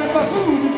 vai pra tudo.